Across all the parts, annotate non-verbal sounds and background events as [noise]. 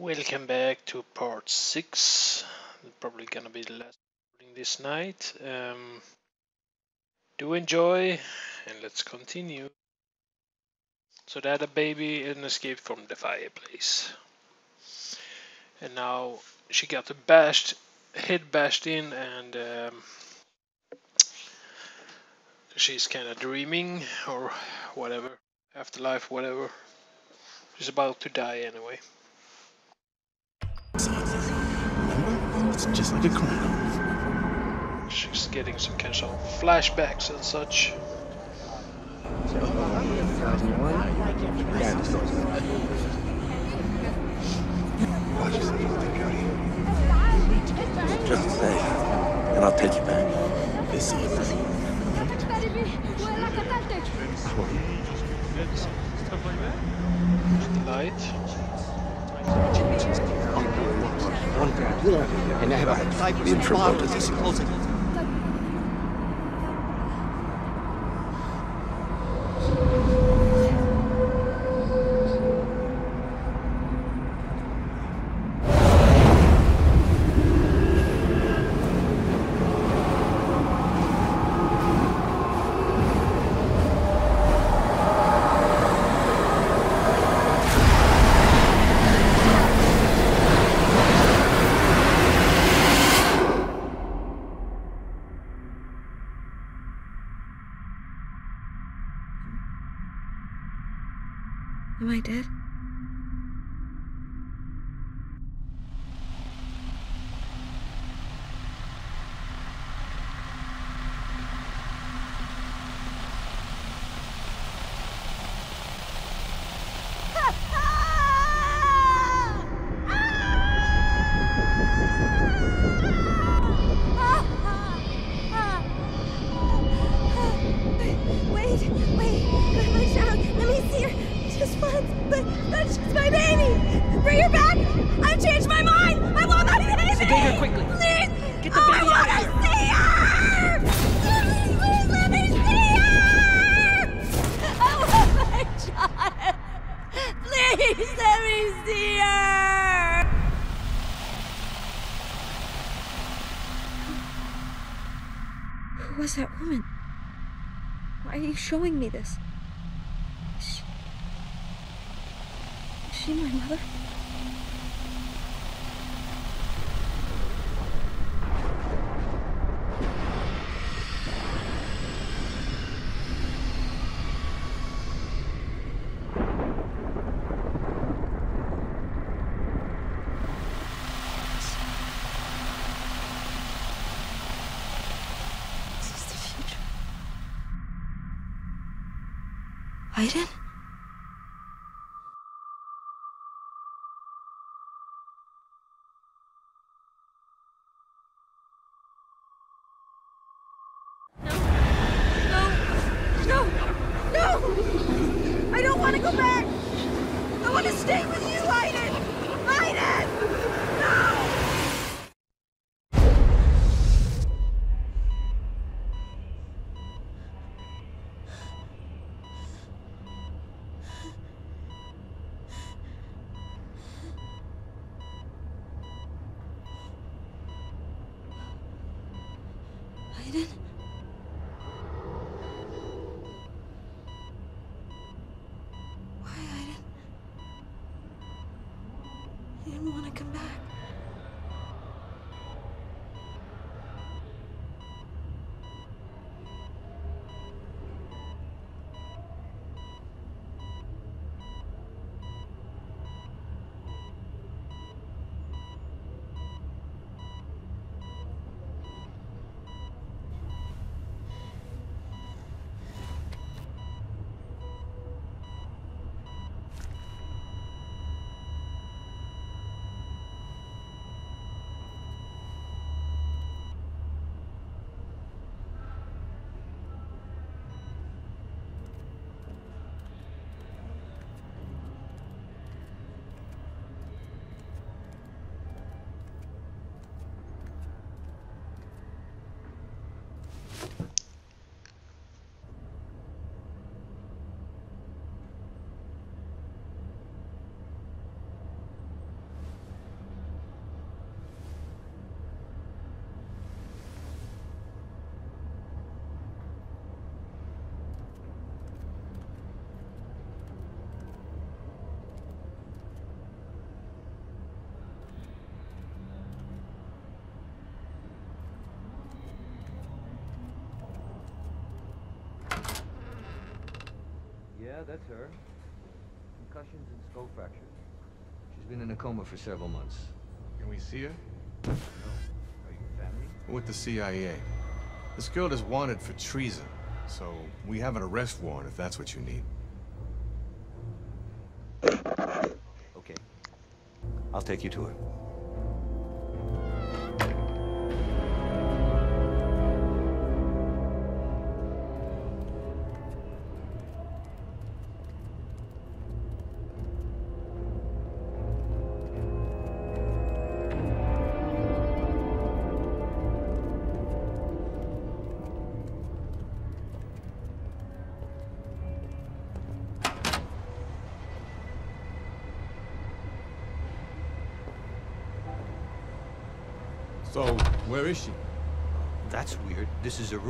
Welcome back to part 6. Probably gonna be the last recording this night. Um, do enjoy and let's continue. So they had a baby and escaped from the fireplace. And now she got bashed head bashed in and um, she's kind of dreaming or whatever afterlife whatever she's about to die anyway It's just like a criminal. she's getting some kind of flashbacks and such Watch yourself, Jodie. Just say, and I'll take you back. It's easy. the light And I have the intro to this. Am I dead? Was that woman? Why are you showing me this? Is she, is she my mother? This is the future. Aiden? No, no! I don't want to go back! I want to stay with you, Aiden! Aiden! No! Aiden? Yeah, that's her. Concussions and skull fractures. She's been in a coma for several months. Can we see her? No. Are you family? We're with the CIA. This girl is wanted for treason, so we have an arrest warrant if that's what you need. Okay. I'll take you to her.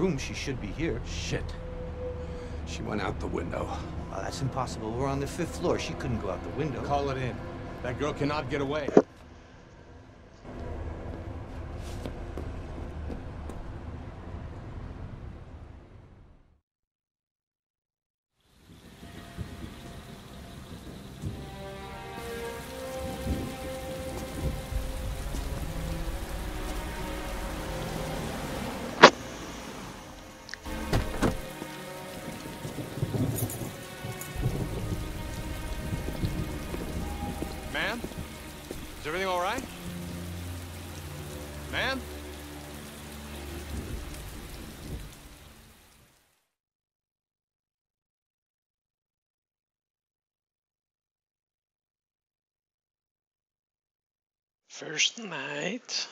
Room. She should be here. Shit. She went out the window. Oh, that's impossible. We're on the fifth floor. She couldn't go out the window. Call it in. That girl cannot get away. First night.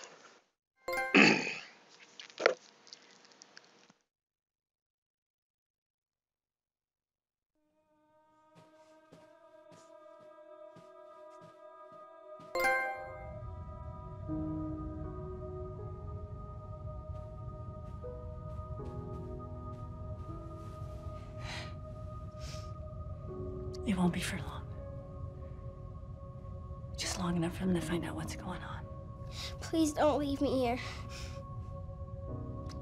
Long enough for them to find out what's going on. Please don't leave me here.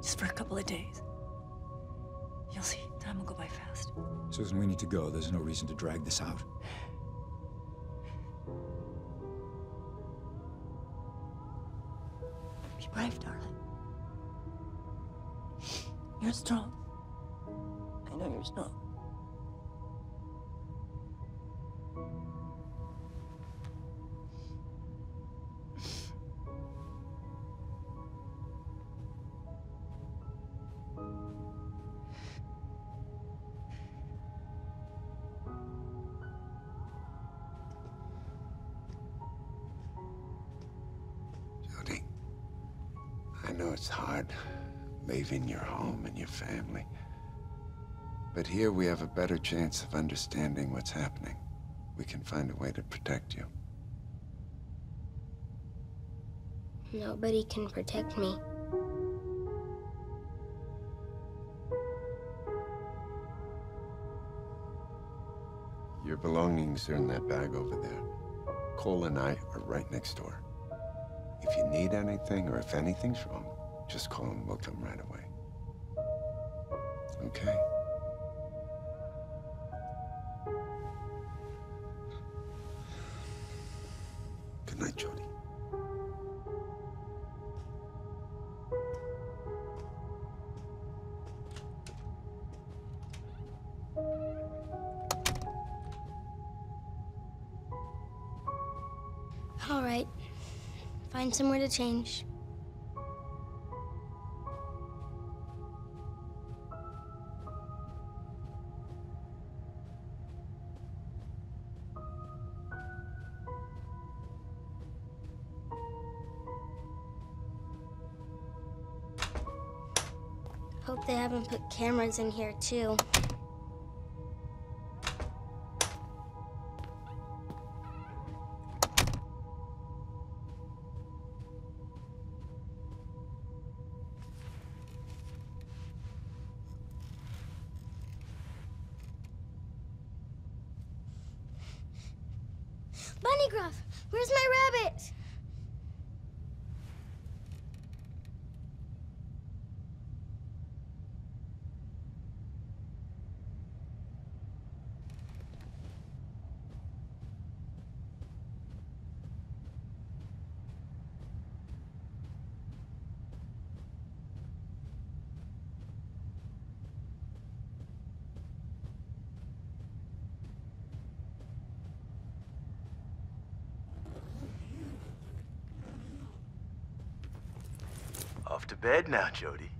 Just for a couple of days. You'll see. Time will go by fast. Susan, we need to go. There's no reason to drag this out. Be brave, darling. You're strong. I know you're strong. Family. But here we have a better chance of understanding what's happening. We can find a way to protect you. Nobody can protect me. Your belongings are in that bag over there. Cole and I are right next door. If you need anything or if anything's wrong, just call and we'll come right away. Okay? Good night, Jodie. All right. Find somewhere to change. Put cameras in here too. To bed now, Jodie.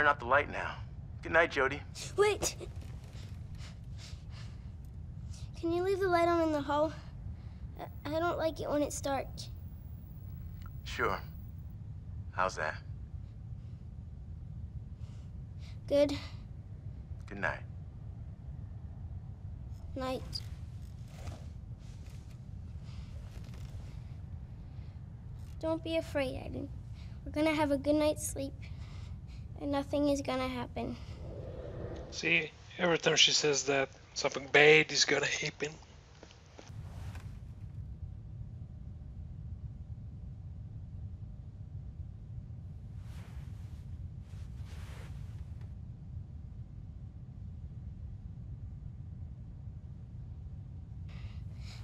Turn out the light now. Good night, Jodie. Wait! Can you leave the light on in the hall? I, don't like it when it's dark. Sure. How's that? Good Good night. night. Don't be afraid, Aiden. We're gonna have a good night's sleep, and nothing is gonna happen. See, every time she says that, something bad is gonna happen.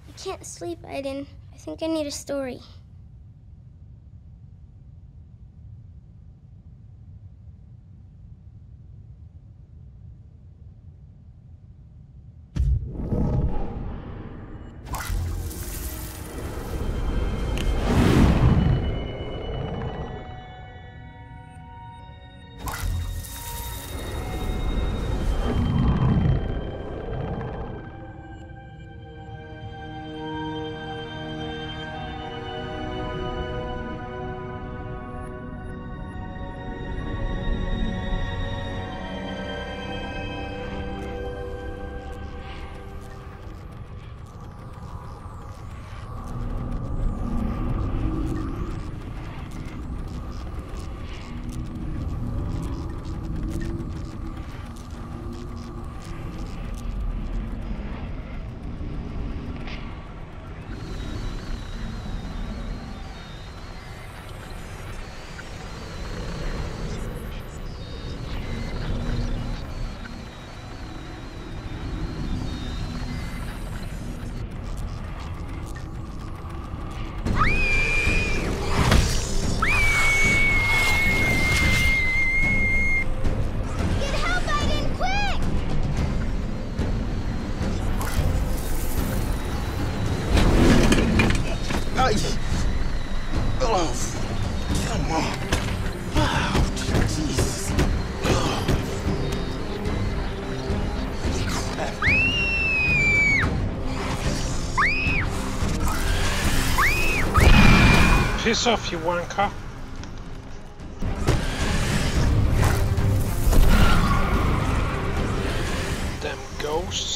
I can't sleep, Aiden. I think I need a story. Piss off, you wanker. Damn ghosts.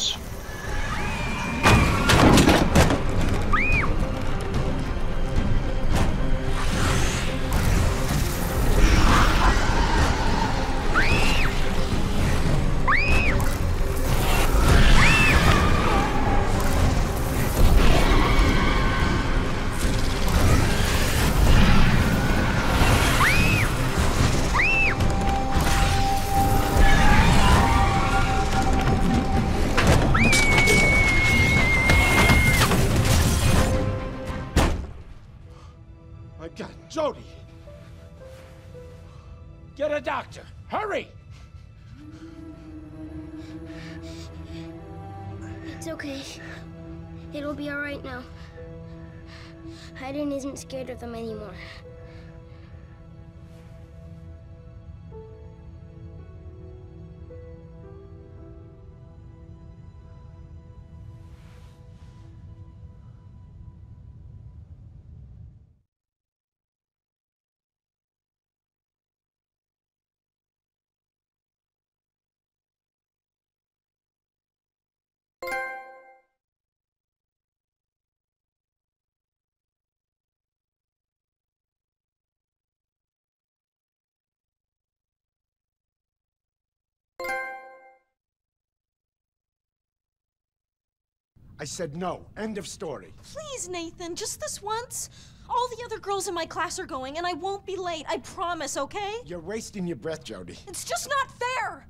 Scared of them anymore. I said no. End of story. Please, Nathan, just this once. All the other girls in my class are going, and I won't be late. I promise, okay? You're wasting your breath, Jodie. It's just not fair.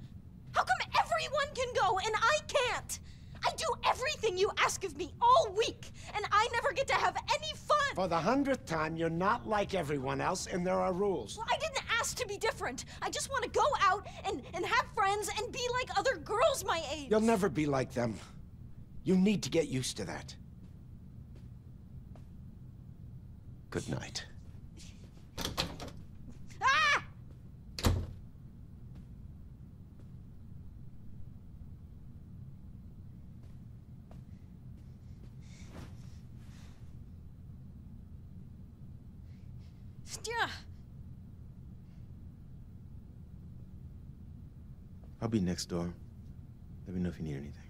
How come everyone can go and I can't? I do everything you ask of me all week, and I never get to have any fun. For the hundredth time, you're not like everyone else, and there are rules. Well, I didn't ask to be different. I just want to go out and, and have friends and be like other girls my age. You'll never be like them. You need to get used to that. Good night. Ah! Yeah. I'll be next door. Let me know if you need anything.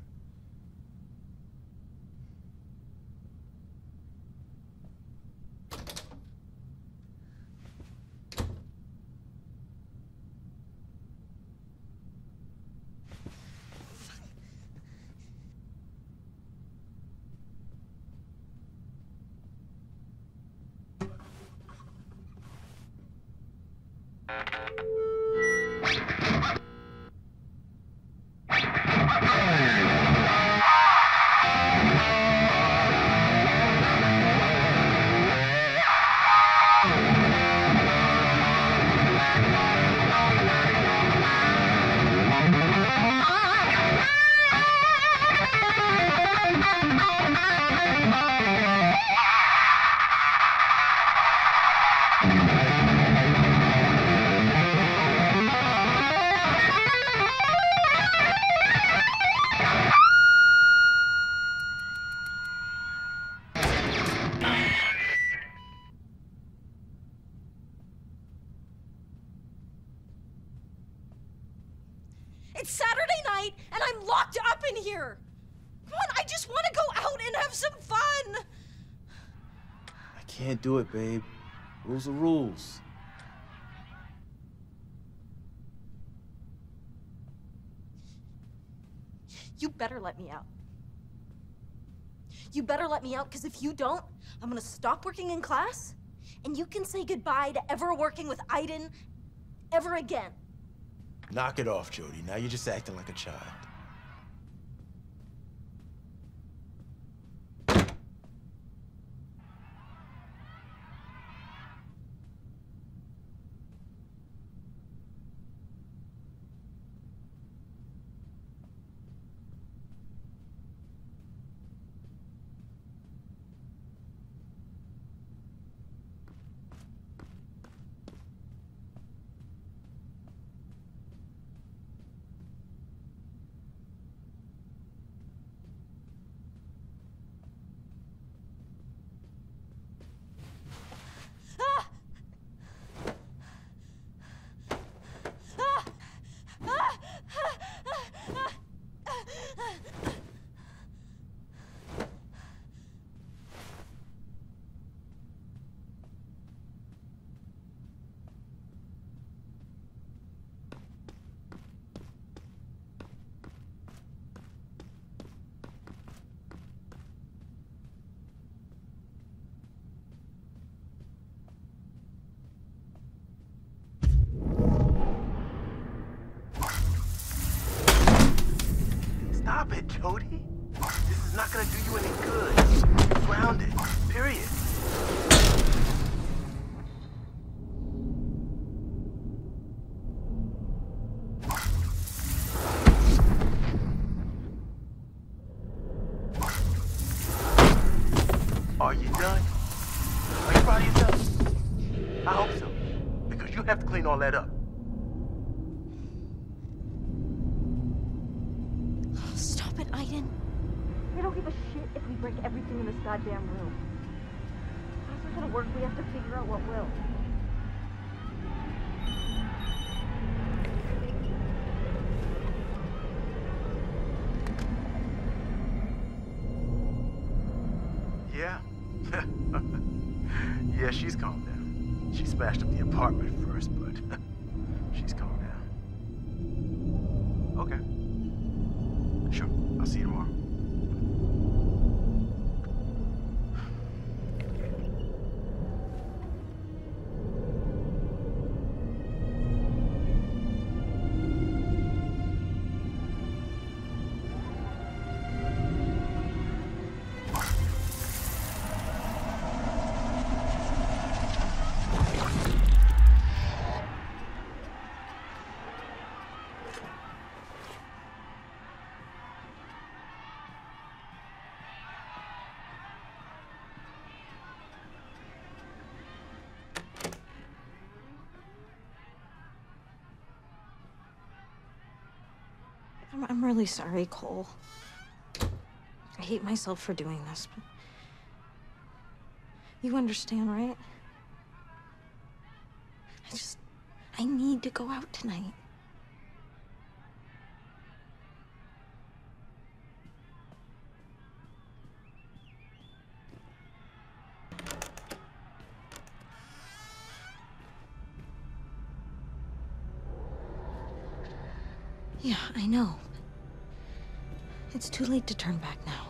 Have some fun. I can't do it, babe. Rules are rules. You better let me out. You better let me out, because if you don't, I'm gonna stop working in class, and you can say goodbye to ever working with Aiden ever again. Knock it off, Jodie. Now you're just acting like a child. Jodie. She smashed up the apartment first, but [laughs] she's calmed down. Okay. Sure. I'll see you tomorrow. I'm, really sorry, Cole. I hate myself for doing this, but you understand, right? I just, I need to go out tonight. Yeah, I know. It's too late to turn back now.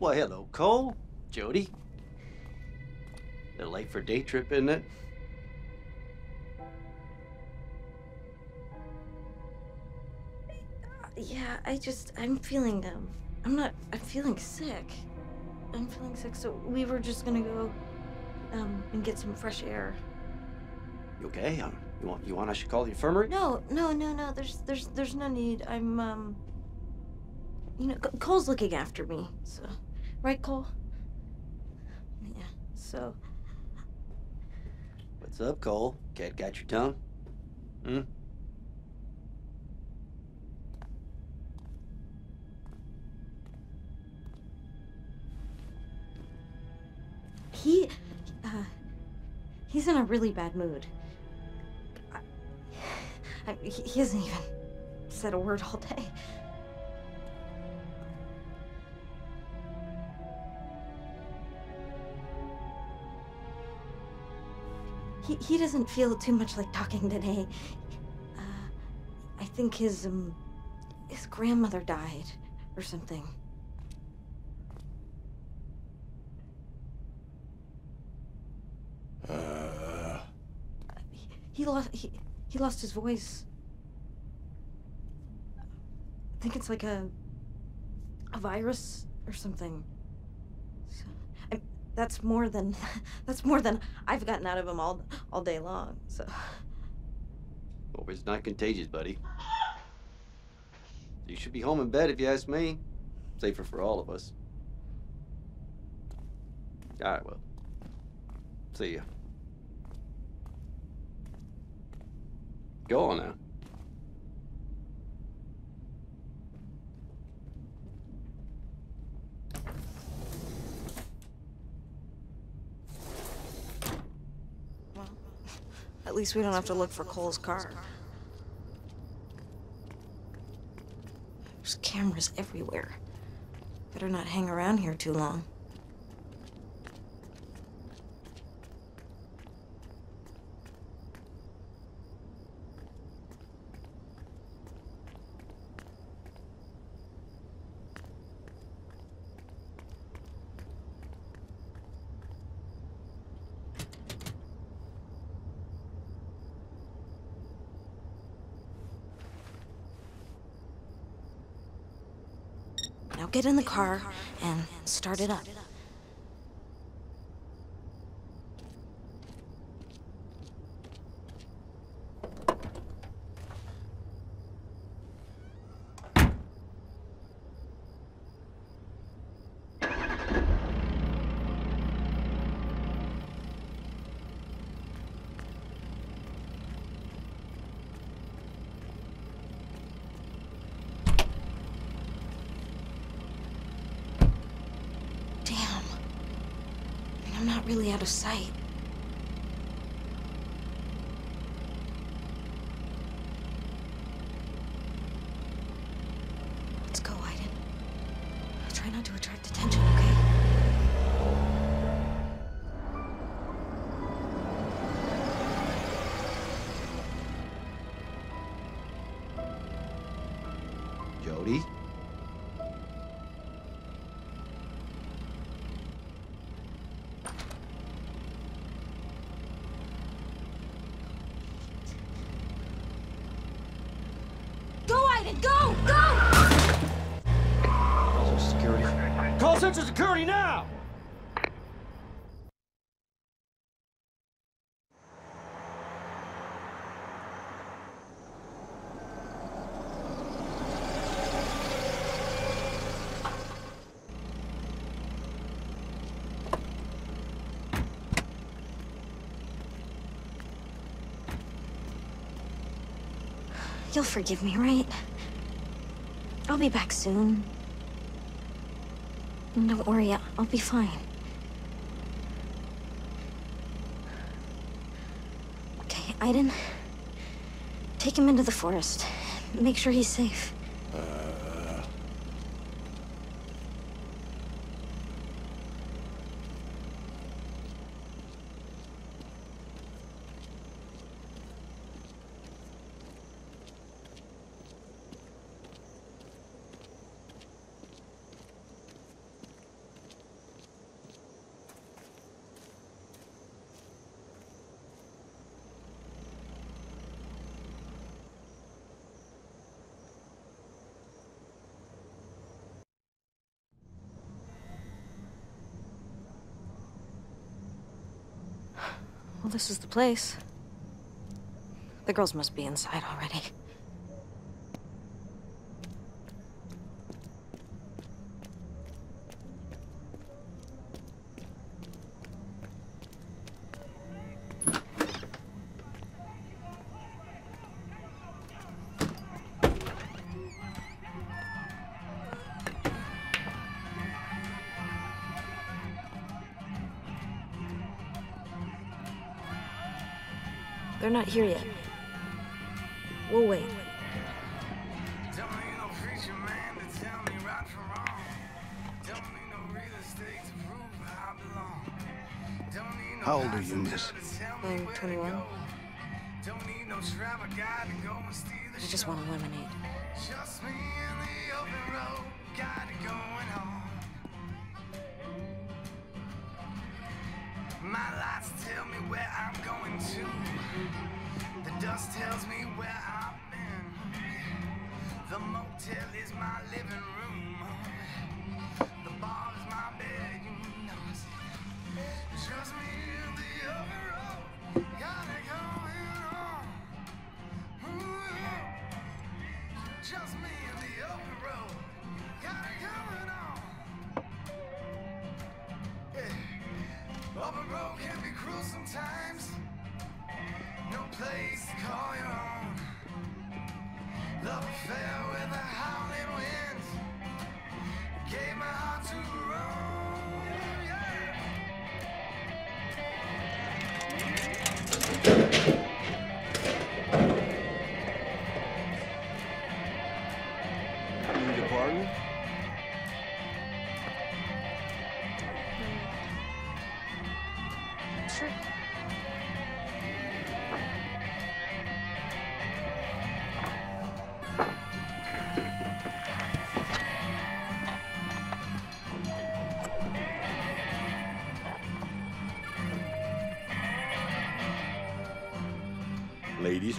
Why, hello, Cole. Jodie. They're late for day trip, isn't it? Yeah, I just, I'm feeling, um, I'm not, I'm feeling sick. I'm feeling sick, so we were just gonna go, um, and get some fresh air. You okay? Um, you want you want I should call the infirmary? No, no, no, no, there's, there's, there's no need. I'm, um, you know, Cole's looking after me, so, right, Cole? Yeah, so, What's up, Cole? Cat got your tongue? Hmm? he, uh, he's in a really bad mood. I, I, he he hasn't even said a word all day. He, he doesn't feel too much like talking today. Uh, I think his, um, his grandmother died or something. Uh, He lost he, he lost his voice. I think it's like a a virus or something. That's more than [laughs] that's more than I've gotten out of him all all day long. So Hope it's not contagious, buddy. You should be home in bed if you ask me. Safer for all of us. All right, well. See ya. Go on now. At least we don't have to look for Cole's car. There's cameras everywhere. Better not hang around here too long. Get in the car and start it up. Out of sight. Go, go, go! Call security. Call Central Security now! You'll forgive me, right? I'll be back soon. Don't worry, I'll be fine. Okay, Aiden. Take him into the forest. Make sure he's safe. Well, this is the place. The girls must be inside already. Not here yet. We'll wait. how old are you, miss? I'm 21. I just want to lemonade.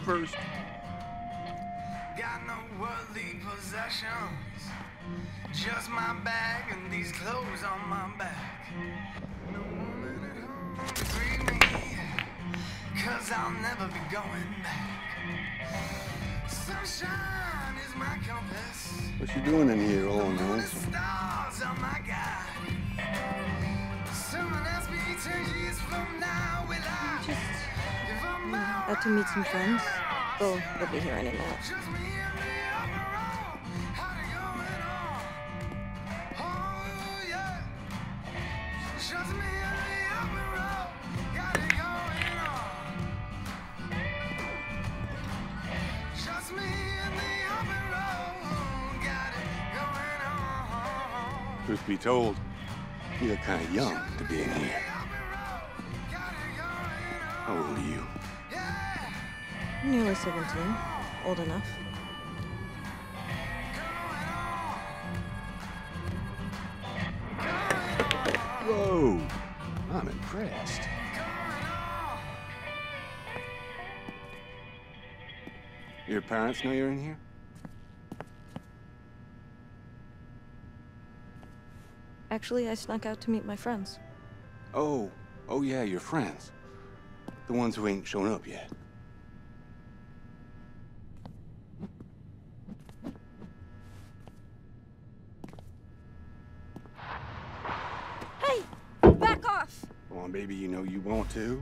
First. Got no worldly possessions. Just my bag and these clothes on my back. No woman at home to greet me. Cause I'll never be going back. Sunshine is my compass. What you doing in here all The alone? stars are my guide. Someone asked me ten years from now, will I Just Got to meet some friends. Oh, they'll be here any minute. Truth be told, you're kind of young to be in here. Nearly 17. Old enough. Whoa! I'm impressed. Your parents know you're in here? Actually, I snuck out to meet my friends. Oh, oh yeah, your friends. The ones who ain't shown up yet. Hey! Back baby, you know you want to.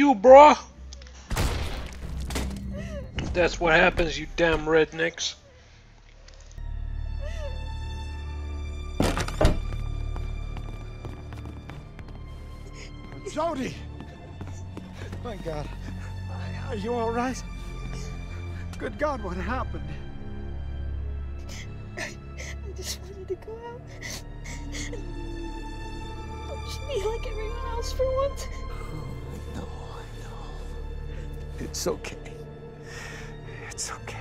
you, bruh! That's what happens, you damn rednecks. Jodie! My God. Are you all right? Good God, what happened? I just wanted to go out. Watch me like everyone else for once. It's okay. It's okay.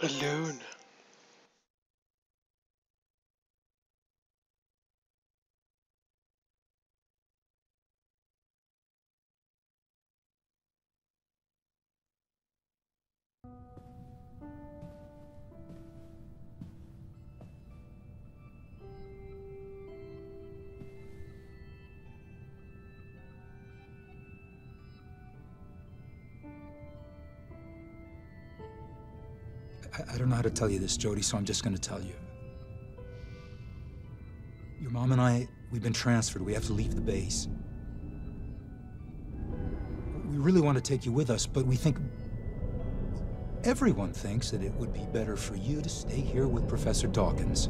Alone. I, I don't know how to tell you this, Jodie, so I'm just gonna tell you. Your mom and I, we've been transferred. We have to leave the base. We really want to take you with us, but we think. Everyone thinks that it would be better for you to stay here with Professor Dawkins.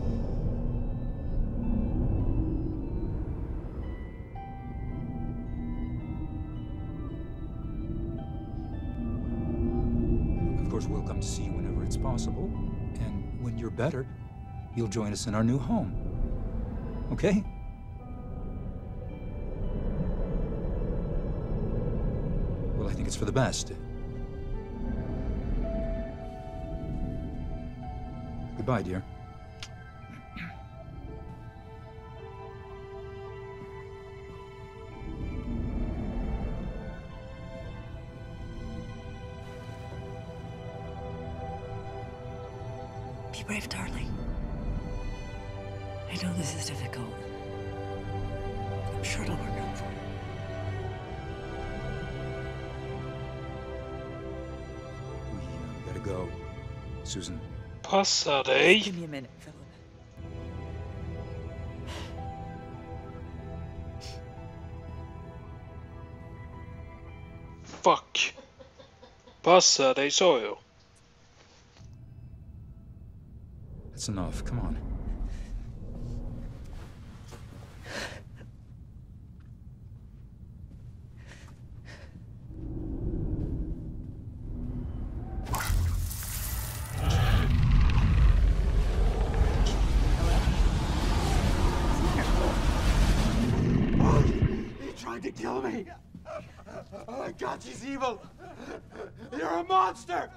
Better, you'll join us in our new home. Okay? Well, I think it's for the best. Goodbye, dear. We gotta go. Susan. Passa dig. Give me a minute, Philip. Fuck. Passa dig sa jag. That's enough. Come on. He tried to kill me. My God, she's evil. You're a monster.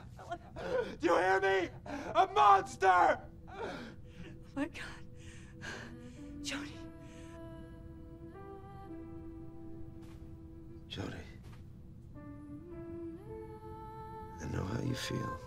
Do you hear me? A monster. Oh my god. Jodie. Jodie. I know how you feel.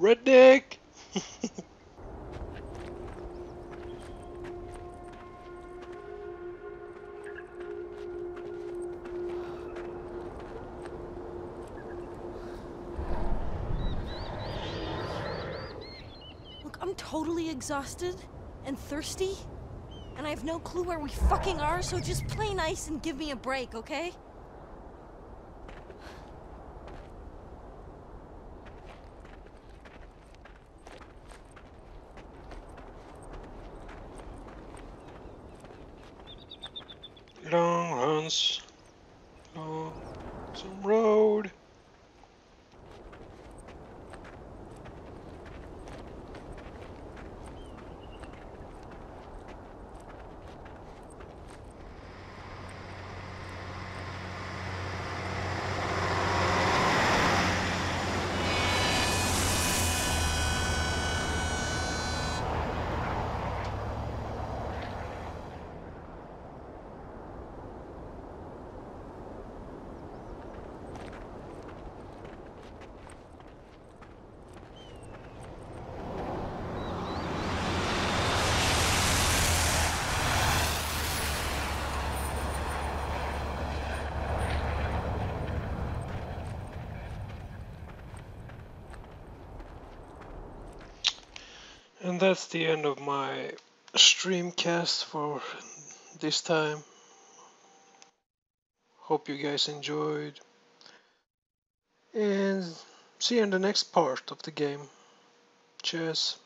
Redneck. Look, I'm totally exhausted and thirsty, and I have no clue where we fucking are, so just play nice and give me a break, okay? Long runs. Long some road. And that's the end of my streamcast for this time. Hope you guys enjoyed. And see you in the next part of the game. Cheers.